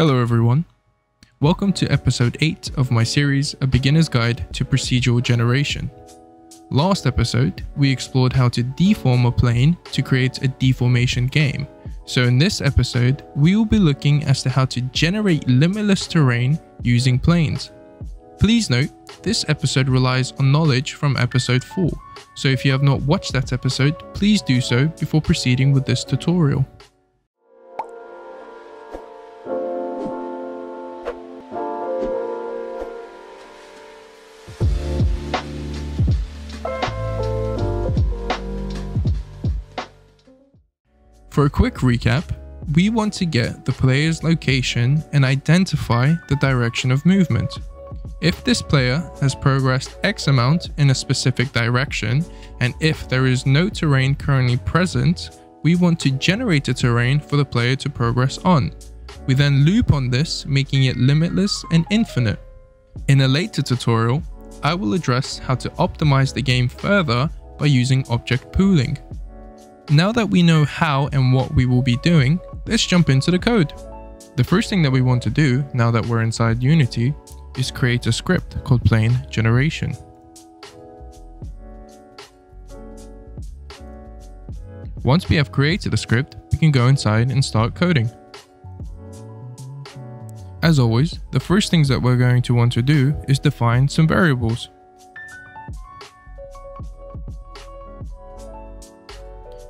Hello everyone. Welcome to episode 8 of my series A Beginner's Guide to Procedural Generation. Last episode, we explored how to deform a plane to create a deformation game. So in this episode, we will be looking as to how to generate limitless terrain using planes. Please note, this episode relies on knowledge from episode 4, so if you have not watched that episode, please do so before proceeding with this tutorial. For a quick recap, we want to get the player's location and identify the direction of movement. If this player has progressed X amount in a specific direction, and if there is no terrain currently present, we want to generate a terrain for the player to progress on. We then loop on this, making it limitless and infinite. In a later tutorial, I will address how to optimize the game further by using object pooling. Now that we know how and what we will be doing, let's jump into the code. The first thing that we want to do, now that we're inside Unity, is create a script called plane generation. Once we have created a script, we can go inside and start coding. As always, the first things that we're going to want to do is define some variables.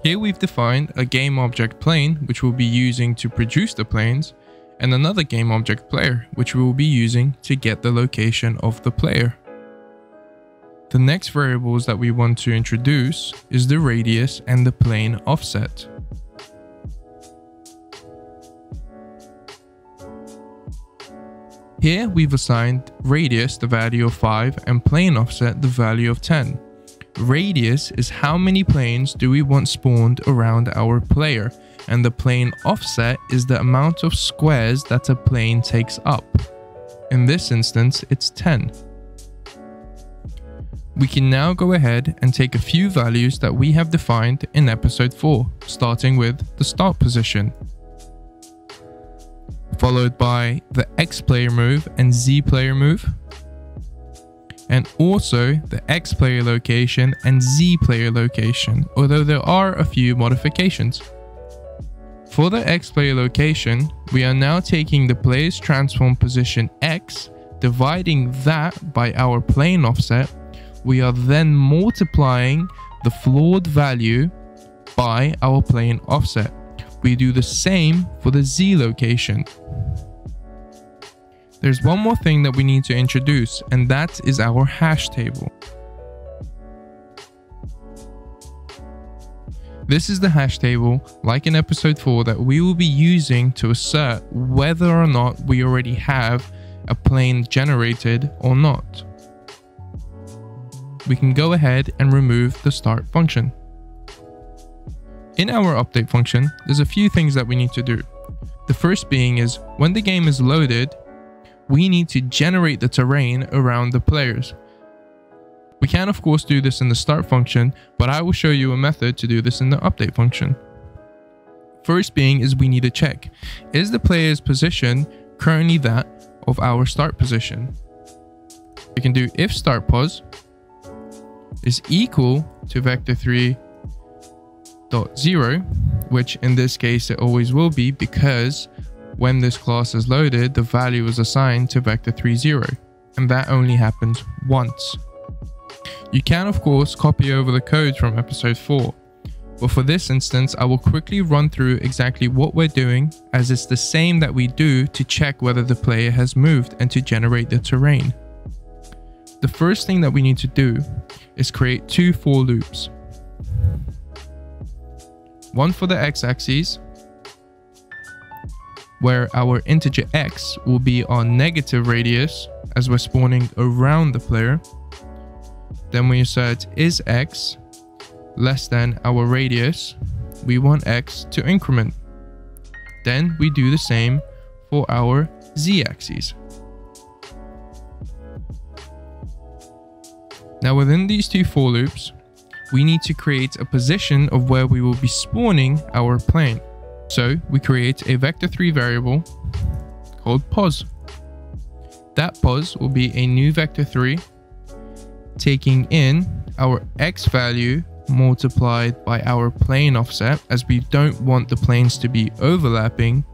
Here we've defined a game object plane, which we'll be using to produce the planes, and another game object player, which we will be using to get the location of the player. The next variables that we want to introduce is the radius and the plane offset. Here we've assigned radius the value of 5 and plane offset the value of 10. Radius is how many planes do we want spawned around our player, and the plane offset is the amount of squares that a plane takes up. In this instance, it's 10. We can now go ahead and take a few values that we have defined in episode 4, starting with the start position, followed by the X player move and Z player move, and also the X player location and Z player location, although there are a few modifications. For the X player location, we are now taking the player's transform position X, dividing that by our plane offset. We are then multiplying the floored value by our plane offset. We do the same for the Z location. There's one more thing that we need to introduce, and that is our hash table. This is the hash table, like in episode 4, that we will be using to assert whether or not we already have a plane generated or not. We can go ahead and remove the start function. In our update function, there's a few things that we need to do. The first being is when the game is loaded, we need to generate the terrain around the players. We can of course do this in the start function, but I will show you a method to do this in the update function. First being is we need to check, is the player's position currently that of our start position? We can do if start pos is equal to vector3 dot zero, which in this case it always will be because when this class is loaded, the value is assigned to vector30, and that only happens once. You can of course copy over the code from episode 4, but for this instance I will quickly run through exactly what we're doing as it's the same that we do to check whether the player has moved and to generate the terrain. The first thing that we need to do is create two for loops. One for the x-axis where our integer x will be our negative radius as we're spawning around the player. Then we assert is x less than our radius, we want x to increment. Then we do the same for our z-axis. Now within these two for loops, we need to create a position of where we will be spawning our plane. So we create a vector3 variable called pos. That pos will be a new vector 3 taking in our x value multiplied by our plane offset as we don't want the planes to be overlapping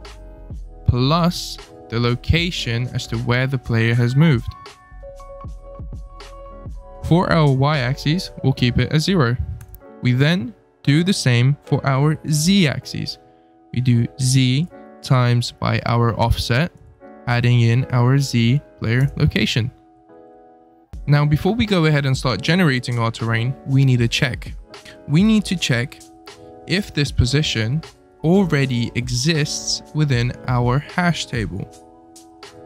plus the location as to where the player has moved. For our y-axis, we'll keep it as 0. We then do the same for our z-axis. We do z times by our offset, adding in our z player location. Now, before we go ahead and start generating our terrain, we need a check. We need to check if this position already exists within our hash table.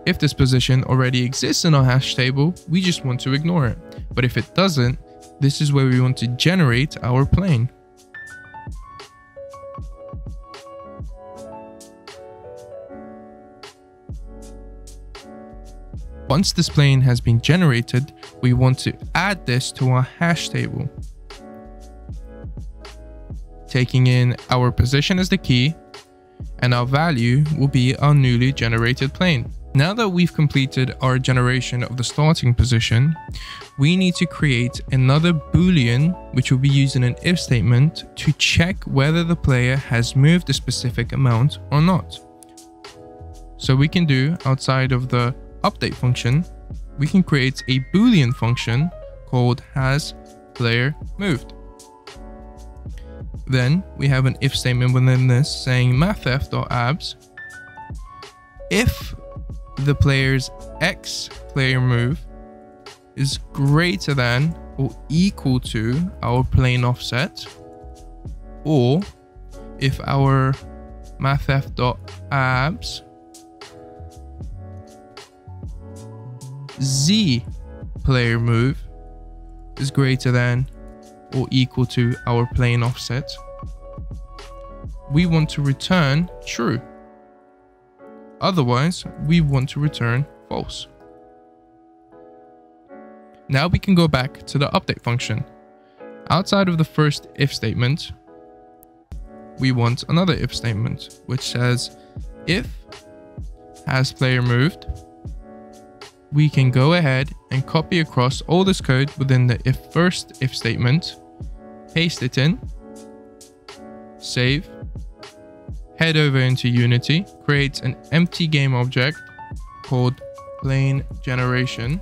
If this position already exists in our hash table, we just want to ignore it. But if it doesn't, this is where we want to generate our plane. Once this plane has been generated, we want to add this to our hash table. Taking in our position as the key, and our value will be our newly generated plane. Now that we've completed our generation of the starting position, we need to create another boolean which will be used in an if statement to check whether the player has moved a specific amount or not. So we can do outside of the update function, we can create a boolean function called has player moved. Then we have an if statement within this saying mathf.abs if the player's x player move is greater than or equal to our plane offset or if our mathf.abs z player move is greater than or equal to our plane offset, we want to return true. Otherwise, we want to return false. Now we can go back to the update function. Outside of the first if statement, we want another if statement, which says if has player moved, we can go ahead and copy across all this code within the if first if statement, paste it in, save, head over into Unity, create an empty game object called plane generation,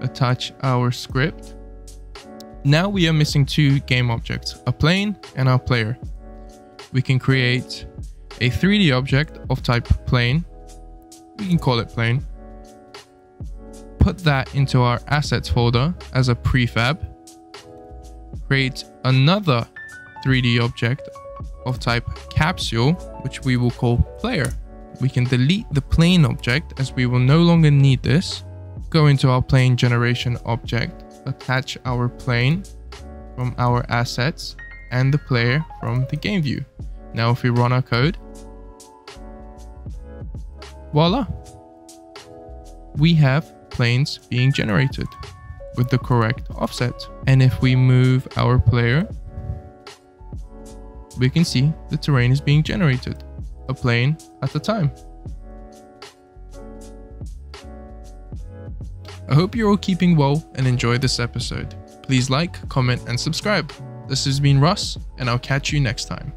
attach our script. Now we are missing two game objects, a plane and our player. We can create a 3D object of type plane. We can call it plane put that into our assets folder as a prefab, create another 3D object of type capsule, which we will call player. We can delete the plane object as we will no longer need this. Go into our plane generation object, attach our plane from our assets and the player from the game view. Now if we run our code, voila, we have planes being generated with the correct offset. And if we move our player, we can see the terrain is being generated, a plane at a time. I hope you're all keeping well and enjoy this episode. Please like, comment, and subscribe. This has been Rus, and I'll catch you next time.